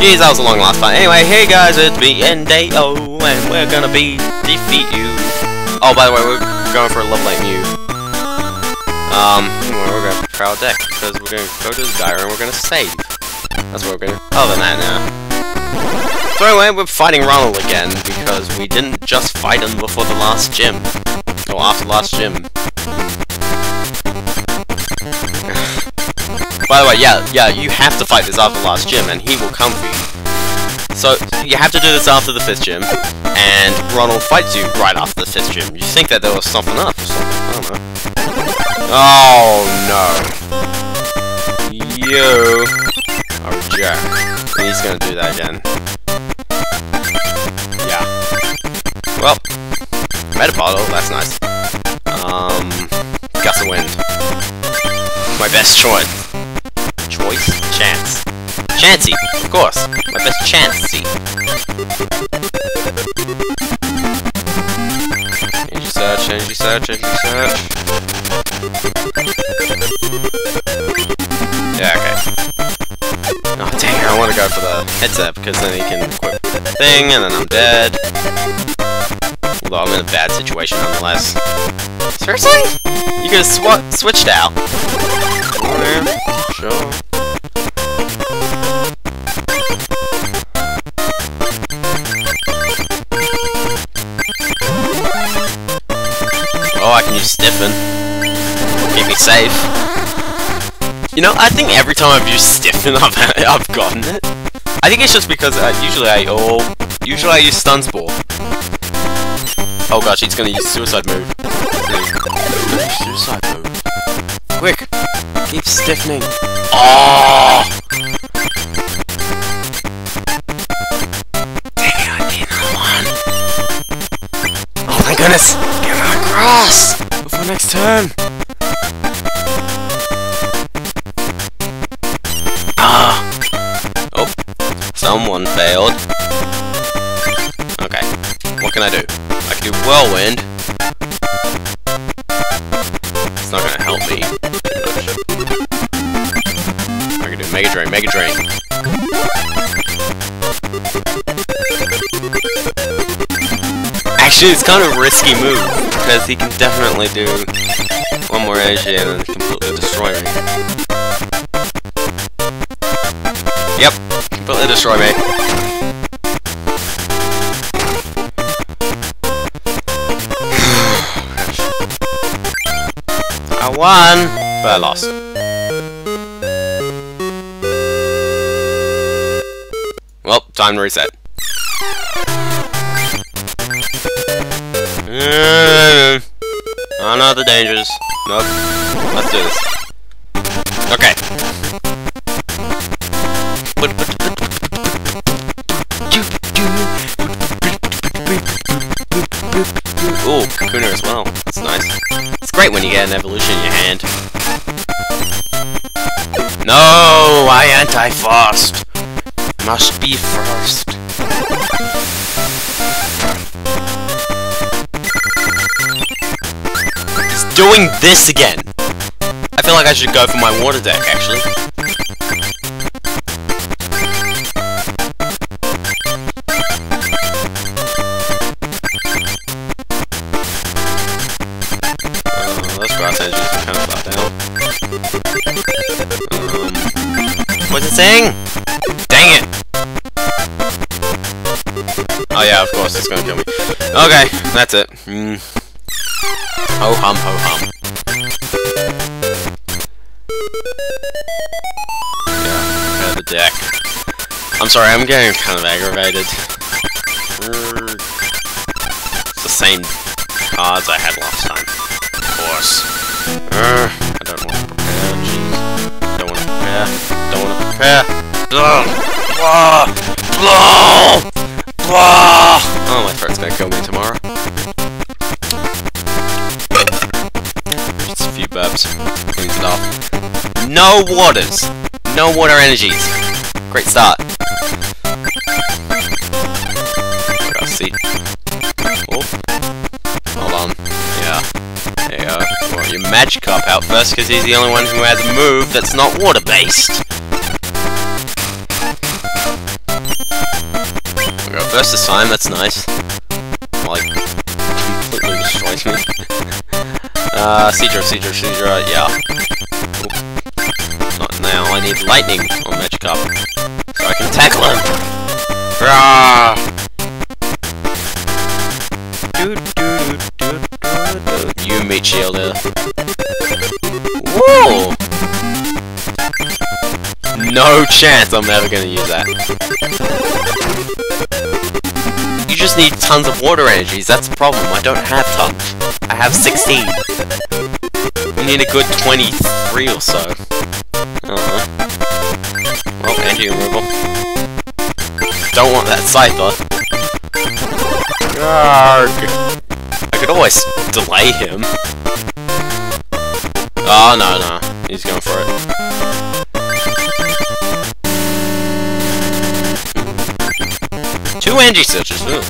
Jeez, that was a long last fight. Anyway, hey guys, it's me, Endeo, and we're gonna be defeat you. Oh, by the way, we're going for a level 8 Mew. Um, we're gonna our deck, because we're gonna go to the diary and we're gonna save. That's what we're gonna do. Other than that, now. So anyway, we're fighting Ronald again, because we didn't just fight him before the last gym. Or after the last gym. By the way, yeah, yeah, you have to fight this after the last gym, and he will come for you. So, you have to do this after the fifth gym, and Ronald fights you right after the fifth gym. You think that there was something up or something, I don't know. Oh, no. You are a jerk. He's gonna do that again. Yeah. Well, Meta bottle, that's nice. Um, Gust of Wind. My best choice choice? Chance. Chansey, of course. My best Chansey. Energy search, energy search, energy search. Yeah, okay. Oh, dang I want to go for the headset because then he can equip the thing and then I'm dead. Although I'm in a bad situation nonetheless. Seriously? You could have sw switched out. Sure. Use Stiffen. Keep me safe. You know, I think every time I've used Stiffen, I've, I've gotten it. I think it's just because uh, usually I oh usually I use Stun Spore. Oh gosh, he's gonna use Suicide Move. Suicide Move. Quick, keep stiffening. Oh! Dang it, I need. Oh my goodness! across before next turn. Ah. Oh. Someone failed. Okay. What can I do? I can do Whirlwind. It's not gonna help me I can do Mega Drain, Mega Drain. Actually, it's kind of a risky move because he can definitely do more energy and completely destroy me. Yep, completely destroy me. I won, but I lost. Well, time to reset. I anti-fast. Must be first. doing this again! I feel like I should go for my water deck, actually. Saying? Dang it! Oh yeah, of course, it's gonna kill me. Okay, that's it. Mm. Ho hum, ho hum. Yeah, the deck. I'm sorry, I'm getting kind of aggravated. It's the same cards I had last time. Of course. Uh, burps. No waters! No water energies. Great start. A seat. Oh. Hold on. Yeah. There you go. Well, your Magikarp out first, because he's the only one who has a move that's not water-based. We got Burst this time, that's nice. Uh, Seadra, Seadra, Seadra, yeah. Not now, I need lightning on Magikarp. So I can tackle him! Rah! You meat shielder. Whoa! No chance I'm ever gonna use that. You just need tons of water energies, that's the problem. I don't have tons. I have 16. You need a good 23 or so. Uh -huh. Well, energy removal. Don't want that Scyther. Arrgh. I could always delay him. Oh, no, no. He's going for it. Two energy searches. Ooh.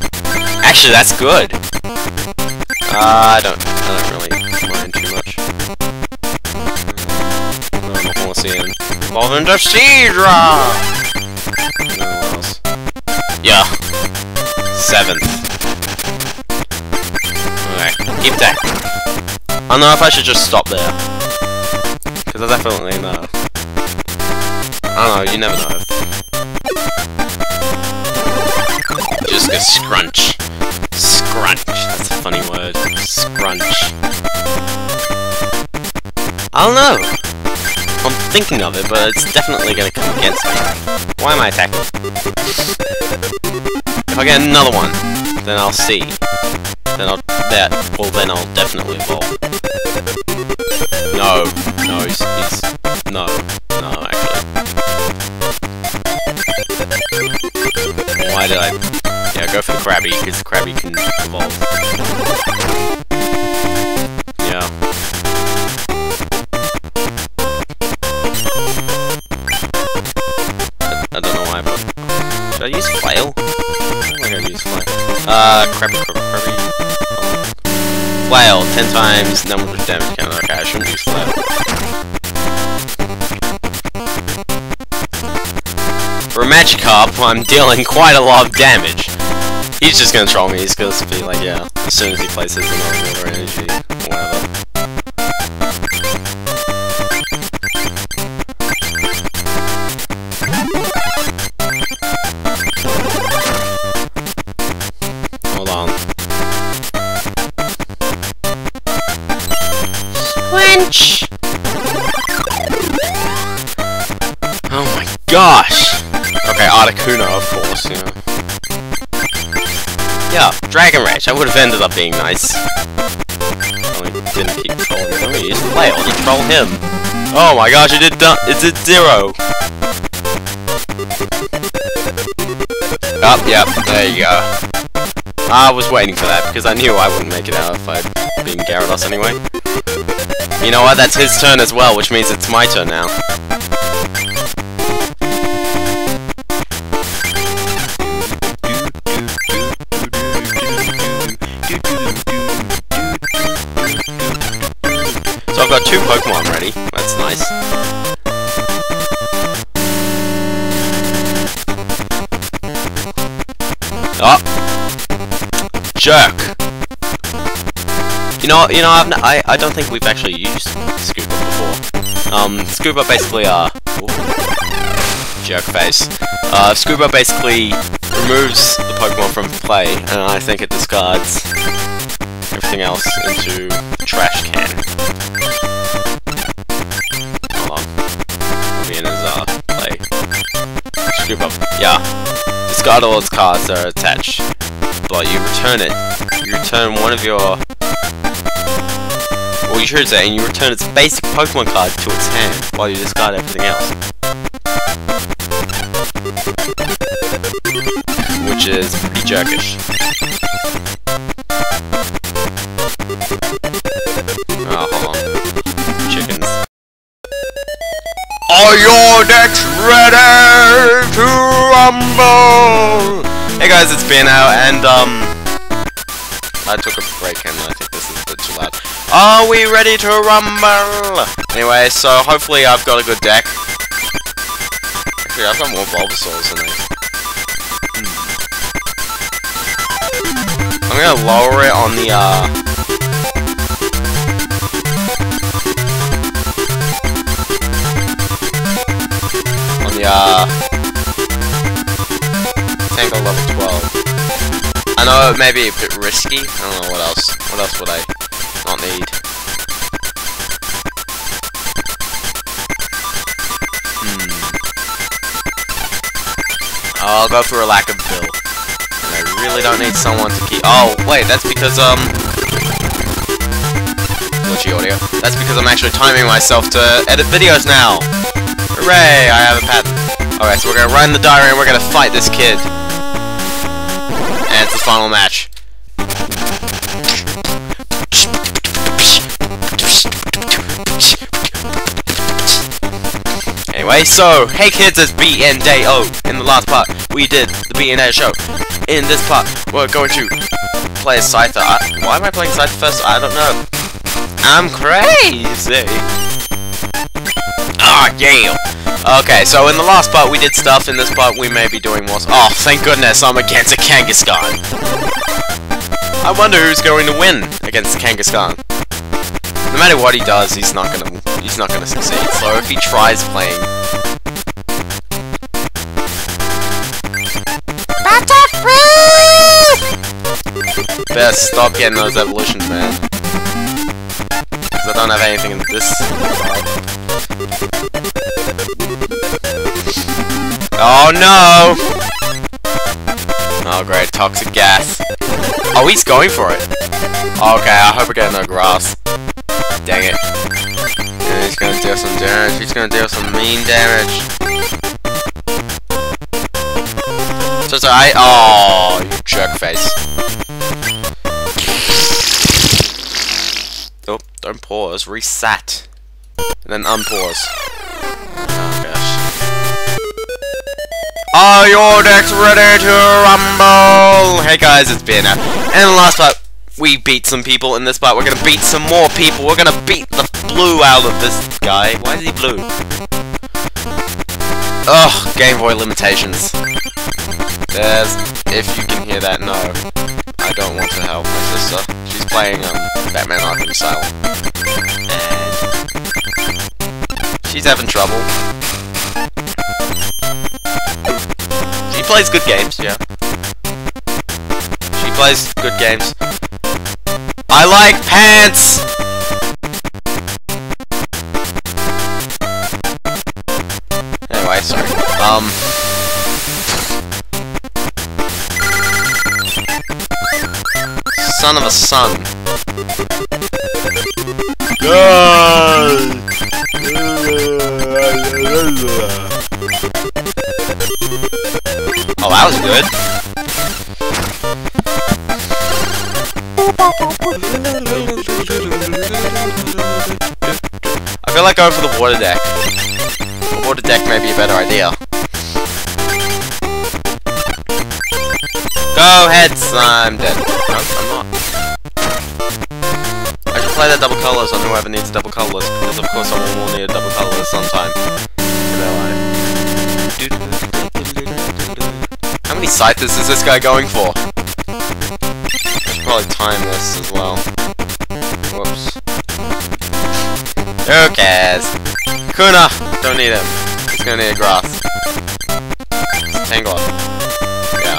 Actually, that's good. Uh, I don't. I don't really mind too much. No, Colosseum. Evolve into Seadra. No else. Yeah. Seventh. Okay. Keep that. I don't know if I should just stop there. Because I definitely know. I don't know. You never know. Just go scrunch. Scrunch. That's a funny word. Scrunch. I don't know. I'm thinking of it, but it's definitely gonna come against me. Why am I attacking? If I get another one, then I'll see. Then I'll that well then I'll definitely evolve. No, no, he's, he's no, no actually. Why did I yeah, go for Krabby, because Krabby can evolve. Uh, Krabby, Krabby... Oh. Flail, 10 times, number of damage count. Okay, I shouldn't use Flail. For a Magikarp, I'm dealing quite a lot of damage. He's just gonna troll me, he's gonna be like, yeah, as soon as he places another water energy, whatever. Course, yeah. Dragon Rage. That would have ended up being nice. Oh, Only didn't keep trolling him. He used play to troll him. Oh my gosh, it did it did zero. Oh, yep, there you go. I was waiting for that because I knew I wouldn't make it out if I'd been Gyarados anyway. You know what? That's his turn as well, which means it's my turn now. Two Pokemon ready. That's nice. Oh! Jerk! You know, you know, I've n I, I don't think we've actually used Scoop Up before. Um, Scoop Up basically, uh... Ooh, jerk face. Uh, Scoop Up basically removes the Pokemon from play, and I think it discards everything else into the trash can. Scoop up. Yeah. Discard all its cards that are attached. But you return it. You return one of your... Well, you should say, and you return its basic Pokemon card to its hand, while you discard everything else. Which is pretty jerkish. Oh, hold on. Chickens. Are your decks ready to rumble? Hey guys, it's Beano, and um, I took a break and I think this is a bit too loud. Are we ready to rumble? Anyway, so hopefully I've got a good deck. Actually, I've got more Bulbasaurs than I... Hmm. gonna lower it on the, uh... I know it may be a bit risky. I don't know what else. What else would I not need? Hmm. I'll go for a lack of bill. And I really don't need someone to keep- Oh, wait, that's because, um... Glitchy audio. That's because I'm actually timing myself to edit videos now! Hooray! I have a patent. Alright, so we're gonna run the diary and we're gonna fight this kid. And it's the final match. Anyway, so, hey kids, it's BN Day O. In the last part, we did the BN Day show. In this part, we're going to play as Scyther. I, why am I playing Scyther first? I don't know. I'm crazy. Ah, yeah. Okay, so in the last part we did stuff, in this part we may be doing more. Oh, thank goodness I'm against a Kangaskhan. I wonder who's going to win against Kangaskhan. No matter what he does, he's not gonna he's not gonna succeed. So if he tries playing Butterfree! Best stop getting those evolutions, man. Don't have anything in this Oh no! Oh great, toxic gas. Oh, he's going for it. Okay, I hope I get no grass. Dang it. Yeah, he's gonna deal some damage. He's gonna deal some mean damage. So, so I. Oh, you jerk face. Pause. Reset. And then unpause. Oh gosh. Are your decks ready to rumble? Hey guys, it's now. And the last part, we beat some people. In this part, we're gonna beat some more people. We're gonna beat the blue out of this guy. Why is he blue? Ugh, Game Boy limitations. There's, if you can hear that, no. I don't want to help my sister. She's playing, um, Batman Arkham Asylum. She's having trouble. She plays good games, yeah. She plays good games. I like pants! Anyway, sorry. Um... Son of a son. Oh, was good. I feel like going for the water deck. The water deck may be a better idea. Go ahead, I'm dead. No, I'm not. I should play that double colors on whoever needs double colors, because of course someone will need a double colors sometime. Many Scythers is this guy going for? Should probably time this as well. Whoops. Who cares? Kuna! Don't need him. He's gonna need a grass. Tangela. Yeah.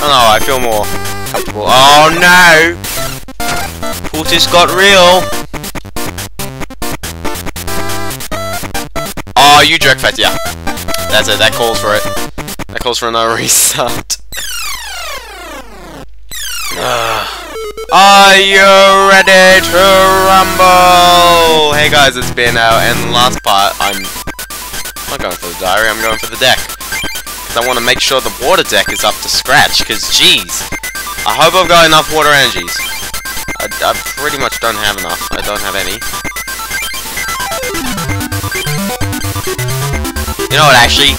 Oh no, I feel more comfortable. Oh no! Portis got real! Oh, you jerk face, yeah. That's it, that calls for it. That calls for another restart. Ah. Are you ready to rumble? Hey guys, it's been out, and last part, I'm not going for the diary, I'm going for the deck. Because I want to make sure the water deck is up to scratch, because jeez. I hope I've got enough water energies. I, I pretty much don't have enough. I don't have any. You know what, actually,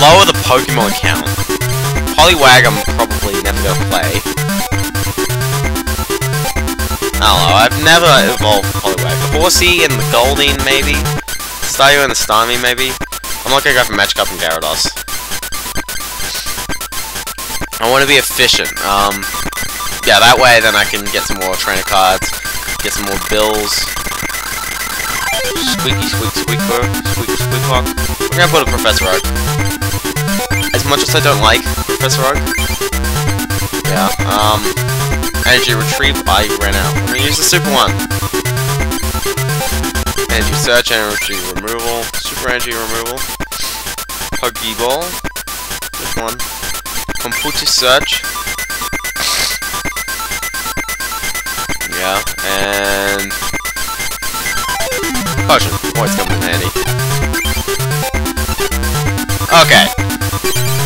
lower the Pokemon count. Poliwag I'm probably never gonna play. I don't know, I've never evolved Poliwag. Horsea and the Goldeen, maybe? Staryu and the Starmie, maybe? I'm not gonna go for Magikarp and Gyarados. I want to be efficient. Um, yeah, that way then I can get some more trainer cards, get some more bills. Squeaky squeak squeaker, squeak squeak We're gonna put a Professor Oak. As much as I don't like Professor Oak. Yeah, um energy retrieve I ran out. I'm gonna use the super one. Energy search, energy removal, super energy removal. Pokeball. This one. Computer search. Yeah, and... Potion. Always comes in handy. Okay.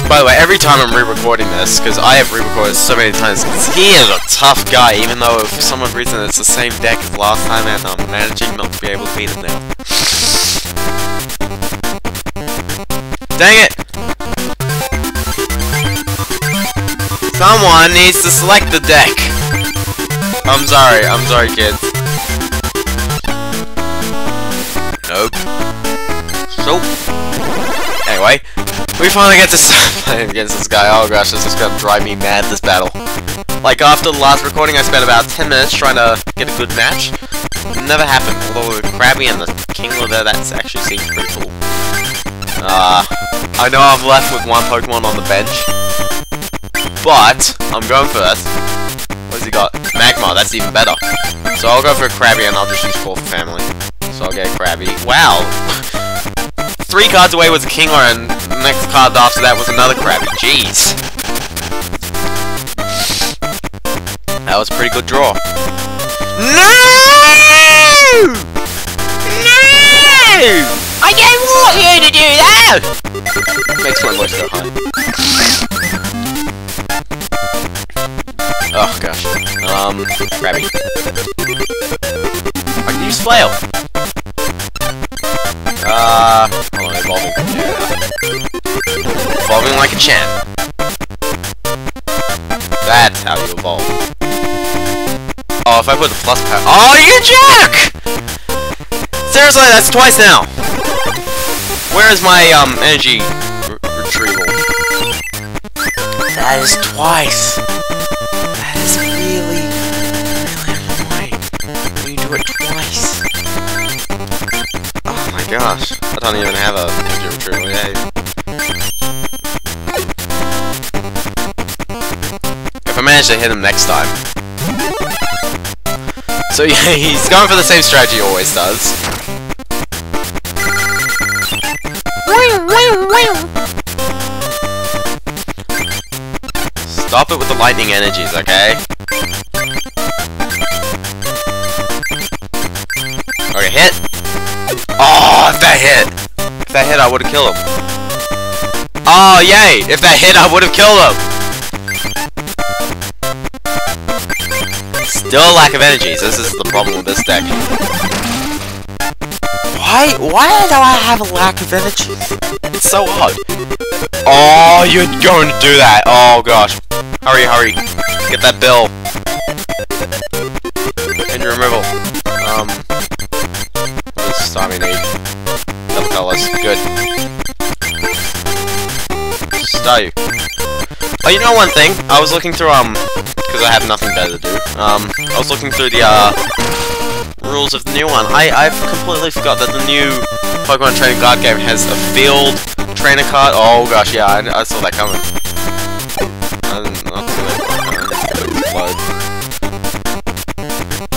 By the way, every time I'm re-recording this, because I have re-recorded so many times, he is a tough guy, even though for some reason it's the same deck as last time, and I'm managing not to be able to beat him now. Dang it! Someone needs to select the deck! I'm sorry, I'm sorry, kids. Nope. So, anyway, we finally get to start playing against this guy. Oh gosh, this is gonna drive me mad, this battle. Like, after the last recording, I spent about 10 minutes trying to get a good match. It never happened, although with Krabby and the King there, that's actually seems pretty cool. Uh, I know I'm left with one Pokemon on the bench, but I'm going first. What's he got? Magma, that's even better. So I'll go for a Krabby and I'll just use for family. So I'll get Krabby. Wow! Three cards away was a Kingler and the next card after that was another Krabby. Jeez. That was a pretty good draw. No! No! I don't want you to do that! Makes my voice go high. Oh gosh. Um, Krabby. I can use Flail! Uh, on, evolving. Yeah. Evolving like a champ. That's how you evolve. Oh, if I put the plus power- Oh, you jack! Seriously, that's twice now! Where is my, um, energy re retrieval? That is twice! is gosh, I don't even have a yet. If I manage to hit him next time. So yeah, he's going for the same strategy he always does. Stop it with the lightning energies? Okay, hit! If that hit, I would've killed him. Oh, yay! If that hit, I would've killed him! Still a lack of energies. This is the problem with this deck. Why? Why do I have a lack of energies? It's so odd. Oh, you're going to do that. Oh, gosh. Hurry, hurry. Get that bill. And removal. Oh, you know one thing? I was looking through, um, because I have nothing better to do. Um, I was looking through the, uh, rules of the new one. I, I've completely forgot that the new Pokemon Trading Card game has a field trainer card. Oh gosh, yeah, I, I saw that coming.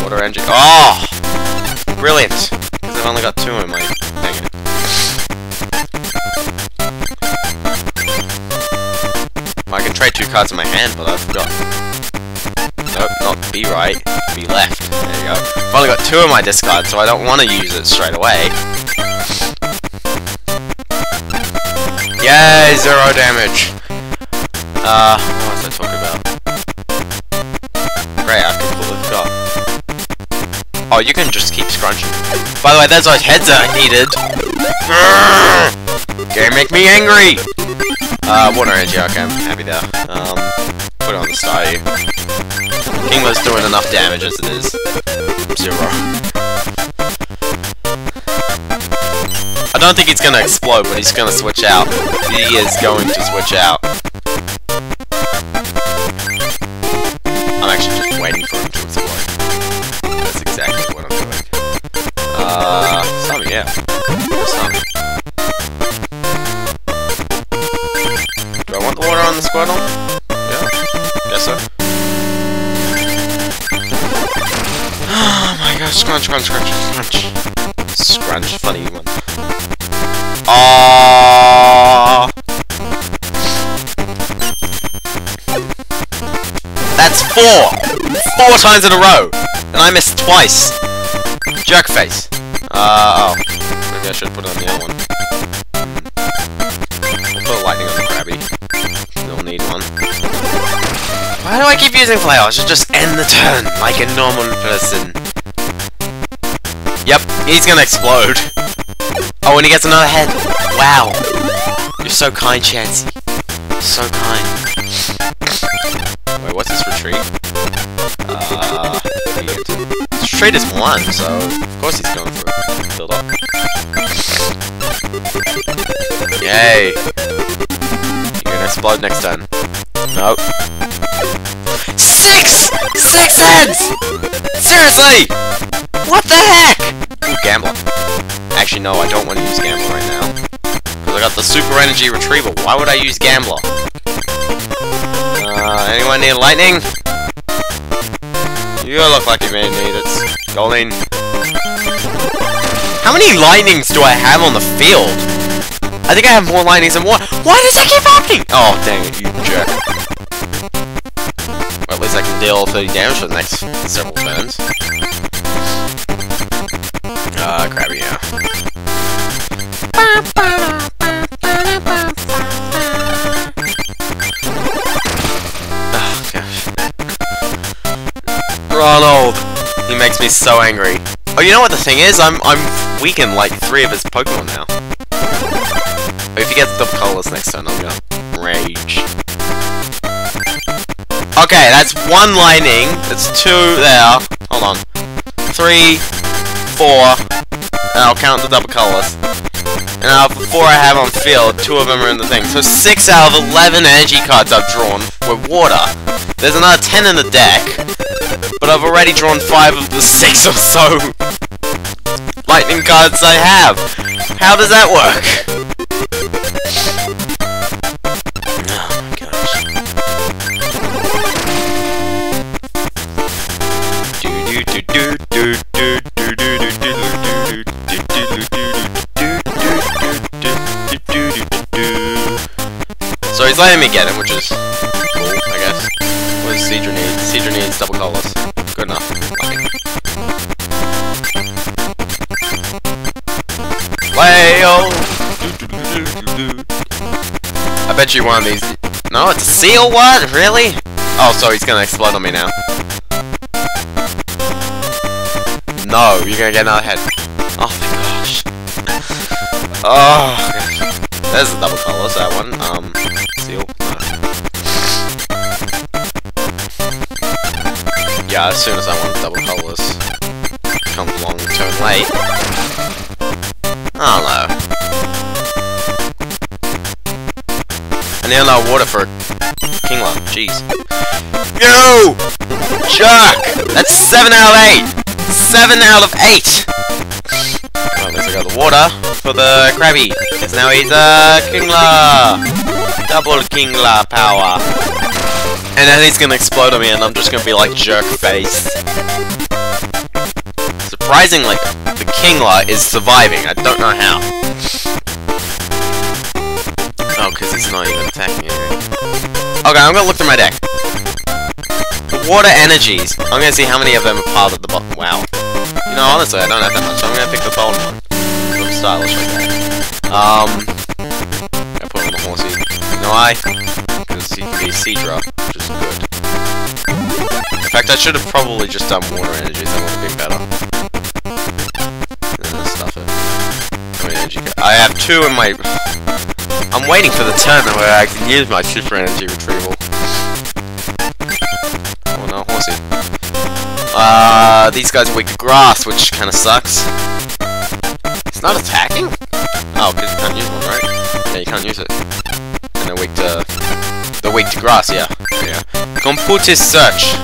Water engine. Oh! Brilliant! Because I've only got two in my cards in my hand, but I've got... Nope, not be right. Be left. There you go. I've only got two of my discard, so I don't want to use it straight away. Yay! Zero damage! Uh, what was I talking about? Great, I completely forgot. Oh, you can just keep scrunching. By the way, those are heads I needed. Game make me angry! Uh, water energy, okay, I'm happy there. Um, put it on the side. Kingler's doing enough damage as it is. Zero. I don't think he's gonna explode, but he's gonna switch out. He is going to switch out. Scrunch, scrunch, scrunch, scrunch. Scrunch, funny one. Ah. That's four! Four times in a row! And I missed twice! Jerk face. Uh, oh. Maybe I should put it on the other one. We'll put lightning on the Krabby. Don't need one. Why do I keep using flail? I should just end the turn like a normal person. Yep, he's gonna explode. Oh, and he gets another head. Wow. You're so kind, Chansey. So kind. Wait, what's this retreat? Uh. This retreat is one, so of course he's going for it. Build up. Yay! You're gonna explode next turn. Nope. Six! Six heads! Seriously! What the heck? Gambler. Actually, no, I don't want to use Gambler right now. Because I got the Super Energy Retrieval. Why would I use Gambler? Uh, anyone need lightning? You look like you may need it. Goldeen. How many lightnings do I have on the field? I think I have more lightnings than one. Why does that keep happening? Oh, dang it, you jerk. Well, at least I can deal 30 damage for the next several turns. Uh. Oh, gosh. Ronald! He makes me so angry. Oh, you know what the thing is? I'm I'm weakened like three of his Pokemon now. If he gets double colorless next turn, I'm gonna rage. Okay, that's one lightning. That's two there. Hold on. Three, four. And I'll count the double colors. And out of the four I have on field, two of them are in the thing. So six out of eleven energy cards I've drawn were water. There's another ten in the deck. But I've already drawn five of the six or so lightning cards I have. How does that work? So he's letting me get him, which is cool, I guess. What does Seadra need? Needs double colors. Good enough. Whale! I bet you one of these... No, it's a seal? What? Really? Oh, so he's gonna explode on me now. No, you're gonna get another head. Oh my gosh. Oh, gosh. There's the double colors, that one. Um, Yeah, as soon as I want double colors, comes along turn late. Oh, Don't know. I need another water for Kingler. Jeez. No! Chuck! That's 7 out of 8! 7 out of 8! Well, at least I got the water for the Krabby. Because now he's a Kingler! Double Kingler power. And then he's gonna explode on me and I'm just gonna be like jerk face. Surprisingly, the Kingler is surviving. I don't know how. Oh, because he's not even attacking. Okay, I'm gonna look through my deck. The water energies. I'm gonna see how many of them are piled at the bottom. Wow. You know, honestly, I don't have that much, I'm gonna pick the bottom one. Stylish like that. Um, I put on the horsey. You know be which is good. In fact, I should have probably just done water energies. That would have been better. Stuff it. Energy I have two in my. I'm waiting for the turn where I can use my super energy retrieval. Oh no, horsey. Uh, these guys are weak to grass, which kind of sucks. It's not attacking? To grass, yeah. Yeah. Computer search.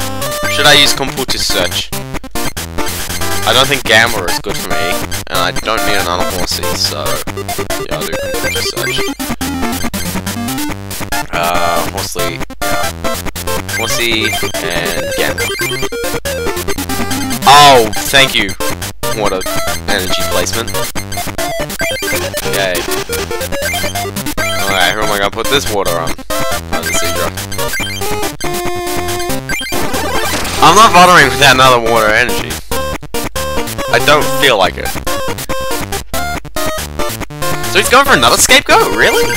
Should I use computer search? I don't think Gambler is good for me, and I don't need another horsey, so... Yeah, I'll do computer search. Uh, mostly, yeah. Mossy and Gamba. Oh, thank you. What a energy placement. Yay. Alright, who am I gonna put this water on? Oh, the Seadra. I'm not bothering with that another water energy. I don't feel like it. So he's going for another scapegoat? Really?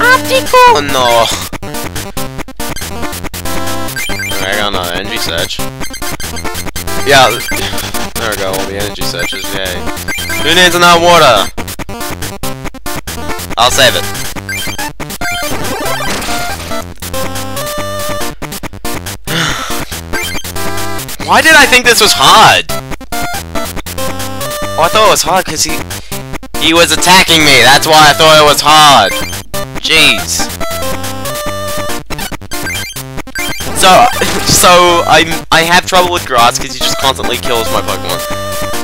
Optical! Oh, no. Okay, I got another energy surge. Yeah, there we go, all the energy surges, yay. Who needs another water? I'll save it. Why did I think this was hard? Oh, I thought it was hard because he... He was attacking me, that's why I thought it was hard. Jeez. So, so I I have trouble with grass because he just constantly kills my Pokemon,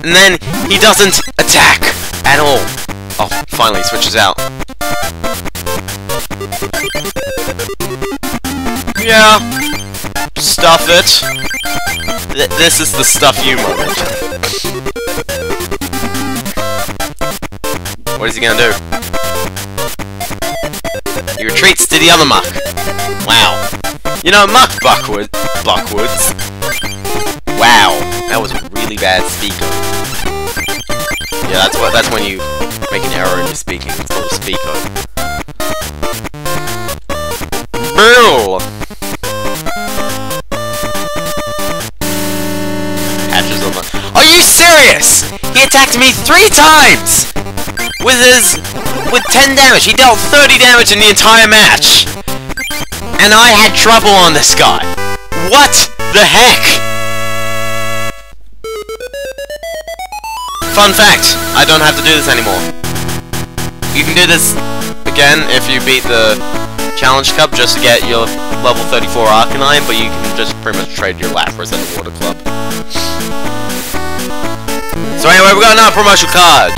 and then he doesn't attack at all. Oh, finally switches out. Yeah, stuff it. Th this is the stuff you moment. What is he gonna do? He retreats to the other muck. Wow. You know, muck Buckwood Buckwoods. Really bad speaker. Yeah, that's what that's when you make an error in your speaking. It's called a speaker. Bill! Patches on the Are you serious? He attacked me three times! With his with 10 damage. He dealt 30 damage in the entire match. And I had trouble on this guy. What the heck? Fun fact, I don't have to do this anymore. You can do this again if you beat the Challenge Cup just to get your level 34 Arcanine, but you can just pretty much trade your Lapras at the Water Club. So anyway, we got another promotional card.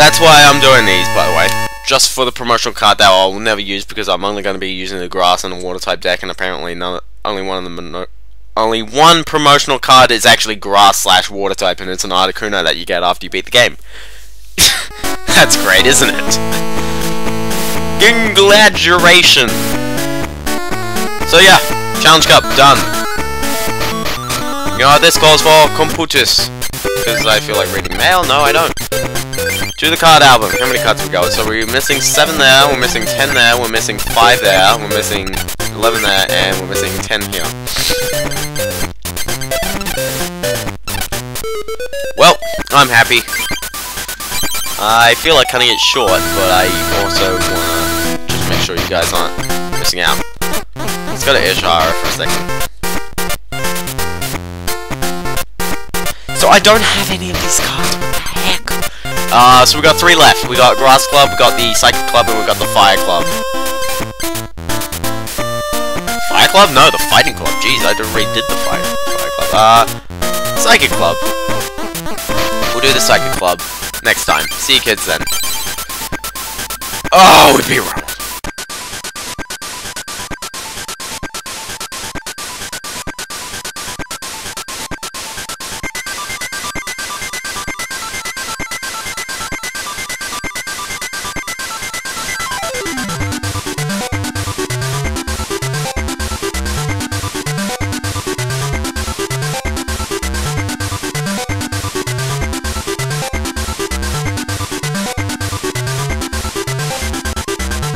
That's why I'm doing these, by the way. Just for the promotional card that I'll never use because I'm only going to be using the grass and the water type deck, and apparently none, only one of them. Only one promotional card is actually grass slash water type, and it's an Articuno that you get after you beat the game. That's great, isn't it? Congratulations! So yeah, Challenge Cup, done. You know what this calls for? Computus. Because I feel like reading mail? No, I don't. To the card album. How many cards we got? So we're missing 7 there, we're missing 10 there, we're missing 5 there, we're missing 11 there, and we're missing 10 here. Well, I'm happy. I feel like cutting it short, but I also wanna just make sure you guys aren't missing out. Let's go to Ishihara for a second. So I don't have any of these cards, what the heck? Uh, so we got three left. We got Grass Club, we got the Psychic Club, and we got the Fire Club. Fire Club? No, the Fighting Club. Jeez, I already did the Fire, fire Club. Uh, Psychic Club. We'll do the Psychic Club next time. See you kids then. Oh, it'd be